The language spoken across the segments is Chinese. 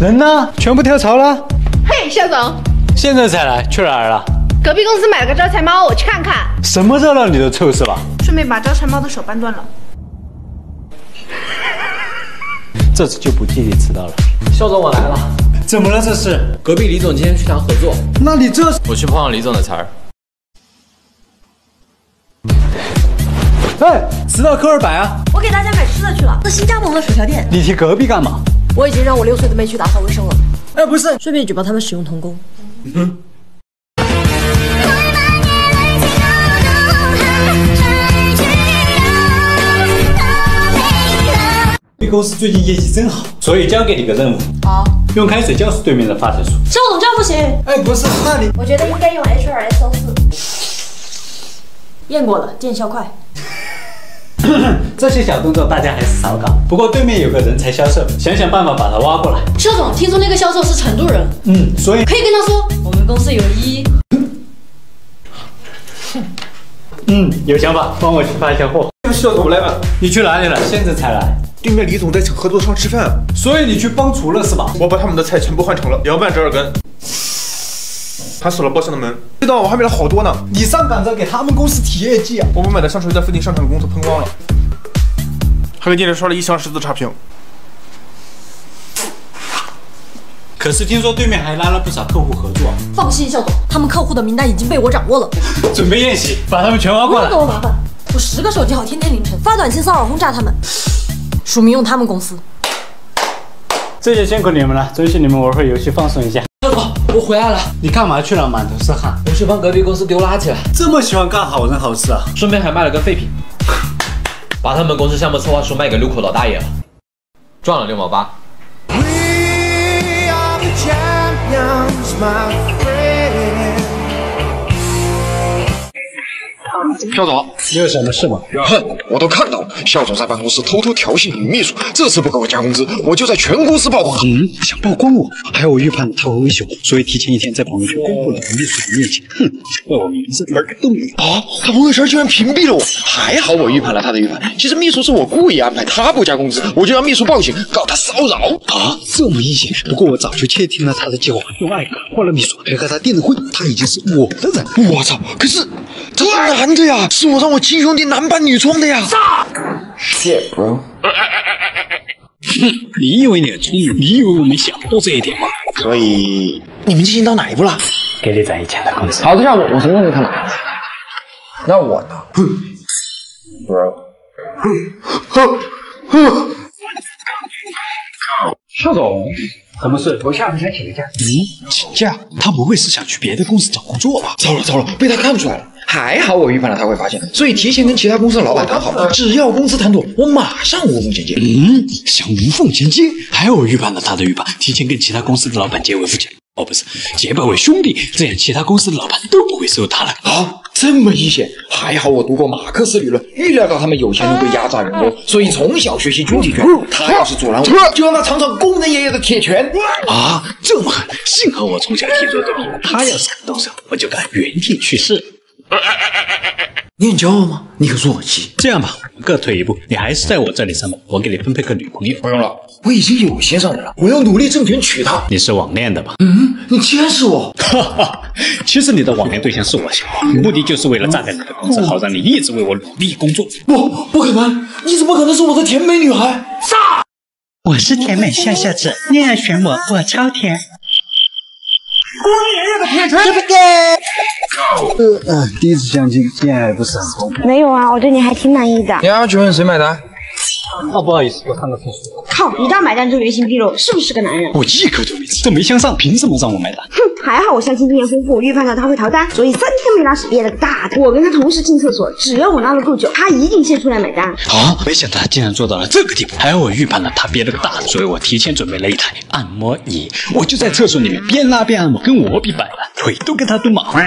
人呢？全部跳槽了？嘿，肖总，现在才来，去哪儿了？隔壁公司买了个招财猫，我去看看。什么热闹你都凑是吧？顺便把招财猫的手扳断了。这次就不替你迟到了。肖总，我来了。怎么了？这是？隔壁李总今天去谈合作，那你这……我去碰上李总的词儿。哎，迟到扣二百啊！我给大家买吃的去了，是新加盟的薯条店。你提隔壁干嘛？我已经让我六岁的妹去打扫卫生了。哎，不是，顺便举报他们使用童工。嗯。公司最近业绩真好，所以交给你个任务。好，用开水浇死对面的发财树。肖总这样不行。哎，不是，那你……我觉得应该用 H2SO 四。验过了，见效快。这些小动作大家还是少搞。不过对面有个人才销售，想想办法把他挖过来。肖总，听说那个销售是成都人。嗯，所以可以跟他说，我们公司有一。嗯，有想法，帮我去发一下货。肖总，我来了。你去哪里了？现在才来。对面李总在请合作商吃饭，所以你去帮厨了是吧？我把他们的菜全部换成了凉拌折耳根。他锁了包厢的门，这道我还买了好多呢。你上赶着给他们公司提业绩啊！我们买的香水在附近商场的公司喷光了，还给店里刷了一箱十字差评。可是听说对面还拉了不少客户合作。放心，肖总，他们客户的名单已经被我掌握了。准备宴席，把他们全挖过来。不用给我麻烦，我十个手机号，天天凌晨发短信骚扰轰炸他们。署名用他们公司，这就辛苦你们了。准许你们玩会游戏放松一下。我回来了。你干嘛去了？满头是汗。我去帮隔壁公司丢垃圾了。这么喜欢干好人好事啊？顺便还卖了个废品，把他们公司项目策划书卖给路口老大爷了，赚了六毛八。肖总，你有什么事吗？哼，我都看到了，校长在办公室偷偷调戏女秘书，这次不给我加工资，我就在全公司曝光。嗯，想曝光我？还有我预判他会威胁我，所以提前一天在朋友圈公布了秘书的面前。哼，怪我名字门都没有啊！他朋友圈居然屏蔽了我，还好我预判了他的预判。其实秘书是我故意安排他不加工资，我就让秘书报警告他骚扰。啊，这么阴险！不过我早就窃听了他的计划，用艾卡换了秘书，还和他订了婚，他已经是我的人。我操！可是这是男的呀，是我让我亲兄弟男扮女装的呀。Shit, bro！哼，你以为你很聪明？你以为我没想到这一点吗？所以你们进行到哪一步了？给你攒一千的工资。好的，项目我什么都没看到。那我呢？Bro！邵总。什么事？我下次想请个假。嗯，请假？他不会是想去别的公司找工作吧？糟了糟了，被他看出来了。还好我预判了他会发现，所以提前跟其他公司的老板谈好了，只要公司谈妥，我马上无缝衔接。嗯，想无缝衔接？还好我预判了他的预判，提前跟其他公司的老板结为夫妻。哦，不是，结拜为兄弟，这样其他公司的老板都不会收他了。啊，这么阴险！还好我读过马克思理论，预料到他们有钱人会压榨员工，所以从小学习军体拳。他要是阻拦我，就让他尝尝工人爷爷的铁拳。啊，这么狠！幸好我从小体弱多病，他要是敢动手，我就敢原地去世。你很骄傲吗？你可弱鸡！这样吧，各退一步，你还是在我这里上班，我给你分配个女朋友。不用了，我已经有心上人了，我要努力挣钱娶她。你是网恋的吧？嗯，你监视我。哈哈，其实你的网恋对象是我，目的就是为了榨干你的工资，好让你一直为我努力工作。不，不可能！你怎么可能是我的甜美女孩？杀！我是甜美笑笑子，恋爱选我，我超甜。工人爷爷的铁锤，不给。呃呃，第一次相亲，恋爱不是很丰富。没有啊，我对你还挺满意的。你要请问谁买单？哦，不好意思，我上个厕所。靠，一到买单就原形毕露，是不是个男人？我一口都没吃，这没相上，凭什么让我买单？哼，还好我相亲经验丰富，预判到他会逃单，所以三天没拉屎憋了个大的。我跟他同时进厕所，只要我拉了够久，他一定先出来买单。啊，没想到他竟然做到了这个地步，还好我预判了他憋了个大的，所以我提前准备了一台按摩椅，我就在厕所里面边拉边按摩，跟我比摆了，腿都跟他蹲马哈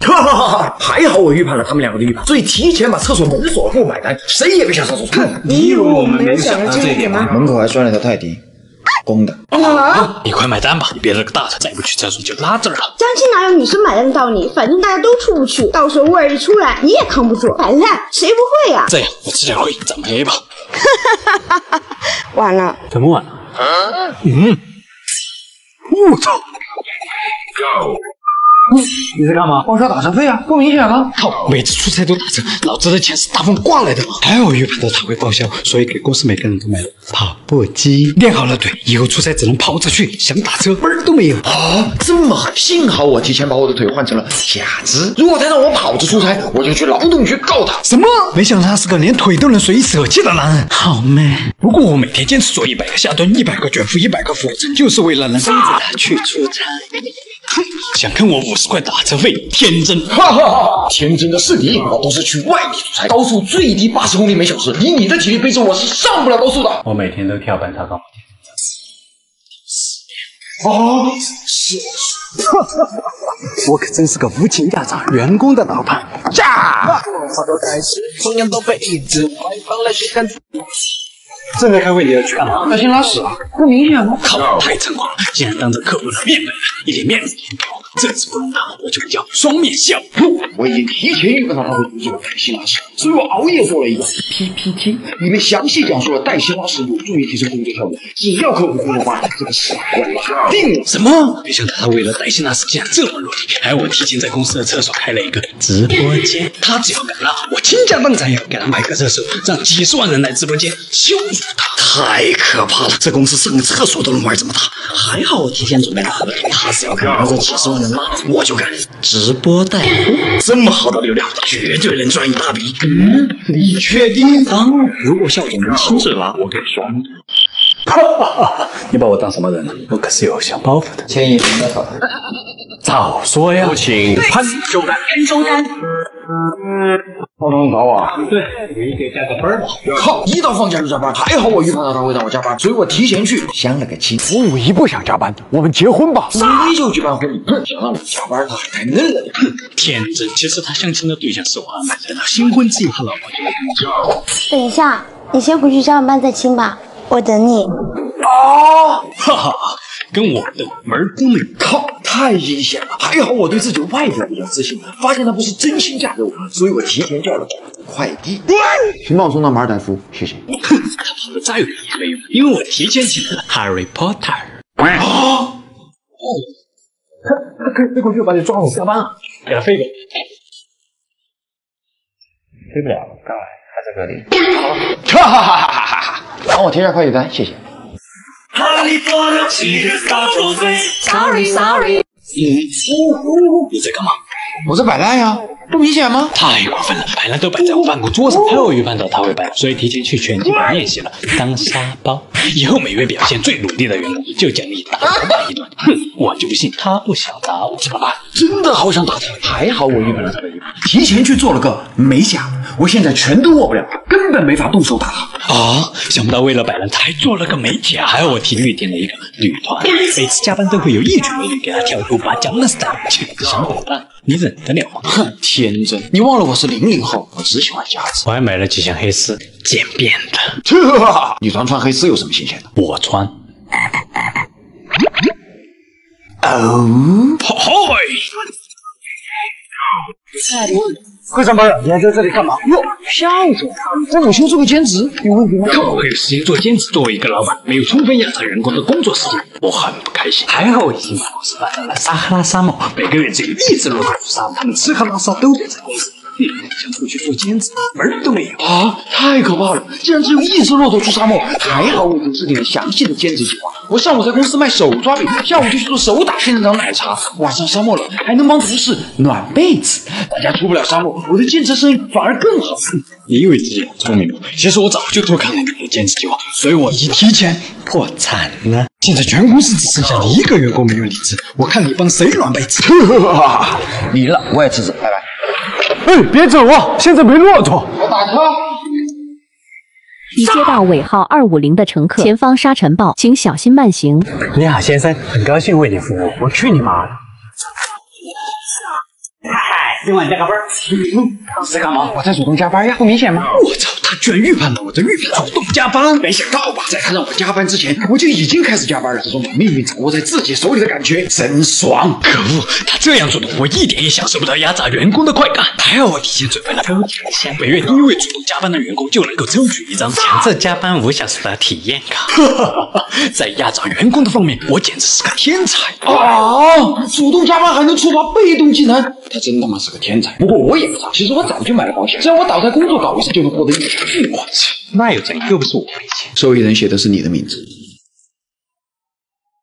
哈哈哈！还好我预判了他们两个的预判，所以提前把厕所门锁后买单，谁也别想上厕所。你以为我们没想到这一点吗？门口还拴了条泰迪，公的。啊！你快买单吧，你憋了个大的，再不去厕所就拉这儿了。相亲哪有女生买单的道理？反正大家都出不去，到时候味儿一出来，你也扛不住。摆烂，谁不会呀？这样，我吃点亏，咱们 A 吧。完了？怎么晚了？嗯。我操！你在干嘛？报销打车费啊，不明显吗？靠，每次出差都打车，老子的钱是大风刮来的。还好预判到他会报销，所以给公司每个人都买了跑步机，练好了腿，以后出差只能跑着去，想打车门儿都没有。啊，这么好，幸好我提前把我的腿换成了假肢。如果他让我跑着出差，我就去劳动局告他。什么？没想到他是个连腿都能随意舍弃的男人，好 man。不过我每天坚持做一百个下蹲，一百个卷腹，一百个俯卧撑，就是为了能跟着他去出差。哼，想坑我五十块打车费，天真！哈哈哈，天真的是你，我都是去外地出差，高速最低八十公里每小时，以你的体力背着我是上不了高速的。我每天都跳板，他告哦，是，我可真是个无情压榨员工的老板。驾！正在开会，你要去干嘛？小心拉屎啊！不明显吗？靠，太猖狂了！竟然当着客户的面买了，一点面子都不给我。这次不能打，我就叫双面笑。我已经提前预判到他会阻止我带薪拉屎，所以我熬夜做了一个 PPT，里面详细讲述了带薪拉屎有助于提升工作效率。只要客户不的话，这个傻瓜拉定了。什么？没想到他为了带薪拉屎竟然这么落地，还我提前在公司的厕所开了一个直播间。他只要敢拉，我倾家荡产也要给他买个厕所，让几十万人来直播间羞辱他。太可怕了！这公司上个厕所都能玩这么大，还好我提前准备好了。他只要敢让这几十万人拉，我就敢直播带货。这么好的流量，绝对能赚一大笔。嗯，你确定？当然，如果校总能亲自拉，我给双。哈哈哈！你把我当什么人了？我可是有小包袱的。千亿应该考。早说呀！有请潘周丹。潘周丹，老总找我啊？对，你给加个班吧。靠！一到放假就加班，还好我预判到他会让我加班，所以我提前去相了个亲。我五一不想加班，我们结婚吧。五一就举办婚礼，哼，想让我加班，他还太嫩了。哼，天真。其实他相亲的对象是我安排的，新婚之夜他老婆就来跟等一下，你先回去加完班再亲吧，我等你。啊！哈哈，跟我的门儿都没。靠，太阴险了！还好我对自己外表比较自信，发现他不是真心嫁给我，所以我提前叫了快递。请帮我送到马尔代夫，谢谢。哼，他跑得再远也没用，因为我提前请来了 Harry Potter。啊！他他可以飞过去把你抓走加班了，给他飞过去。飞不了，刚来还在隔离。哈哈哈哈哈哈！帮我贴下快递单，谢谢。Sorry Sorry，你在干嘛？我在摆烂呀，不明显吗？太过分了，摆烂都摆在我办公桌上，还有预判到他会摆，所以提前去拳击馆练习了，当沙包。以后每月表现最努力的员工就奖励打老板一顿。哼，我就不信他不想打我。怎么办？真的好想打他，还好我预判了他的预判，提前去做了个美甲，我现在全都握不了，根本没法动手打他。啊！想不到为了摆烂，他还做了个美甲，还有我替绿点了一个女团，每次加班都会有一群美女给他跳舞把江南 style，切想摆烂，你忍得了吗？哼，天真！你忘了我是零零后，我只喜欢夹子。我还买了几件黑丝，渐变的。这女团穿黑丝有什么新鲜的？我穿。哦，嗨！会上班了，你还在这里干嘛？哟，校总，在午休做个兼职，有问题吗？可我还有时间做兼职。作为一个老板，没有充分压榨员工的工作时间，我很不开心。还好我已经把公司搬到了撒哈拉沙漠，每个月只有一只骆驼出沙漠，他们吃喝拉撒都得在公司。哼，想出去做兼职，门儿都没有。啊，太可怕了！竟然只有一只骆驼出沙漠，还好我已经制定了详细的兼职计划。我上午在公司卖手抓饼，下午就去做手打仙人掌奶茶，晚上沙漠了还能帮同事暖被子。大家出不了沙漠，我的兼职生意反而更好。你以为自己很聪明吗？其实我早就偷看了你的兼职计划，所以我已经提前破产了。现在全公司只剩下你一个员工没有离职，我看你帮谁暖被子？离了，我也辞职，拜拜。哎，别走啊！现在没骆驼。我打车。已接到尾号二五零的乘客，前方沙尘暴，请小心慢行。你好，先生，很高兴为你服务。我去你妈的！嗨，今晚加个班儿。是干嘛？我在主动加班呀，不明显吗？我操，他居然预判了我的预判，主动加班，没想到吧？在他让我加班之前，我就已经开始加班了。这种把命运掌握在自己手里的感觉真爽。可恶，他这样做的，我一点也享受不到压榨员工的快感。还好我提前准备了抽奖箱，每月第一位主动加班的员工就能够抽取一张 强制加班五小时的体验卡。哈哈哈在压榨员工的方面，我简直是个天才啊！主动加班还能触发被动技能，他真他妈是个天才。不过我也不傻，其实我早就买了保险，只要我倒在工作岗位上，就能获得一 我操。那又怎样？又不是我赔钱。受益人写的是你的名字。